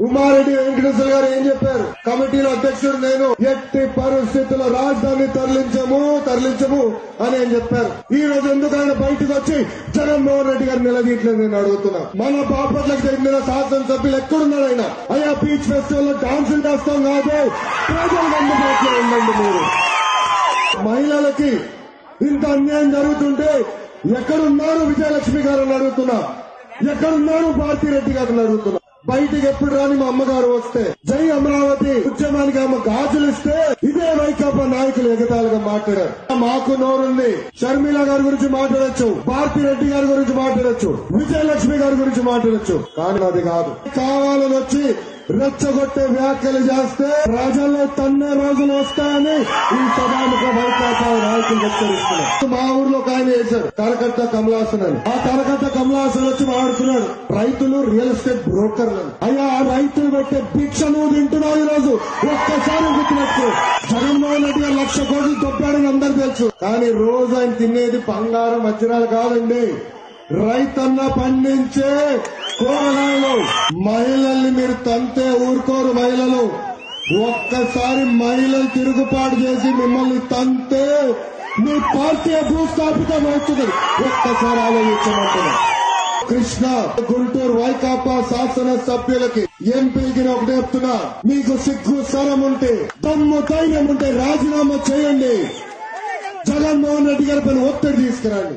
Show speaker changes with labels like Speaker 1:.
Speaker 1: ఉమారెడ్డి వెంకటేశ్వర గారు ఏం చెప్పారు? కమిటీలో అధ్యక్షుడు నేను ఎట్టి పరిస్థితుల్లో రాజధాని తరలించము తరలించము అని ఏం చెప్పారు? ఈ రోజు ఎందుకు ఆయన బయటకు వచ్చి జగన్మోహన్ రెడ్డి గారు నిలదీయట్లేదు నేను అడుగుతున్నా. మన బాపట్లకు చెందిన శాసనసభ్యులు ఎక్కడున్నారు ఆయన? అయ్యా బీచ్ ఫెస్టివల్లో డాన్సులు చేస్తాం కాదు. ప్రజలు అందుబాటులో ఉండండి మీరు? మహిళలకి ఇంత అన్యాయం జరుగుతుంటే ఎక్కడున్నారు విజయలక్ష్మి గారు అని అడుగుతున్నా. ఎక్కడున్నారు భారతీరెడ్డి గారు అని అడుగుతున్నా. బయటికి ఎప్పుడు రాని మా అమ్మగారు వస్తే జై అమరావతి ఉద్యమానికి ఆమె గాజులు ఇస్తే ఇదే వైకాపా నాయకులు ఎగతాలుగా మాట్లాడారు. మాకు నోరుంది. షర్మిల గారి గురించి మాట్లాడొచ్చు. భారతిరెడ్డి గారి గురించి మాట్లాడొచ్చు. విజయలక్ష్మి గారి గురించి మాట్లాడొచ్చు. కానీ అది కాదు. కావాలని వచ్చి రెచ్చగొట్టే వ్యాఖ్యలు చేస్తే ప్రజల్లో తన్నే రోజులు వస్తాయని ఈ సభాముఖ వైకాపా నాయకులు హెచ్చరిస్తున్నారు. మా ఊర్లో ఒక ఆయన వేశారు కలకత్తా కమలాసన్ అని. ఆ కలకత్తా కమలాసన్ వచ్చి మాడుతున్నాడు రైతులు రియల్ ఎస్టేట్ బ్రోకర్లు అయ్యా ఆ రైతులు పెట్టే భిక్ష నువ్వు తింటున్నావు ఈ రోజు ఒక్కసారి గుర్తుపెట్టు జగన్మోహన్ రెడ్డి గారు లక్ష కోట్లు తొప్పాడని అందరు తెలుసు. కానీ రోజు ఆయన తినేది బంగారం వజ్రాలు కాదండి. రైతన్న పండించే కూరగాయలు మహిళల్ని మీరు తంతే ఊరుకోరు మహిళలు. ఒక్కసారి మహిళలు తిరుగుబాటు చేసి మిమ్మల్ని తంతే మీ పార్టీ భూస్థాపితం అవుతుంది. ఒక్కసారి ఆలోచించమంటున్నా. కృష్ణ గుంటూరు వైకాపా శాసన సభ్యులకి ఎంపీకి ఒకటి చెప్తున్నా. మీకు సిగ్గు సరం ఉంటే దమ్ము ధైర్యం ఉంటే రాజీనామా చేయండి. జగన్మోహన్ రెడ్డి గారి ఒత్తిడి తీసుకురండి.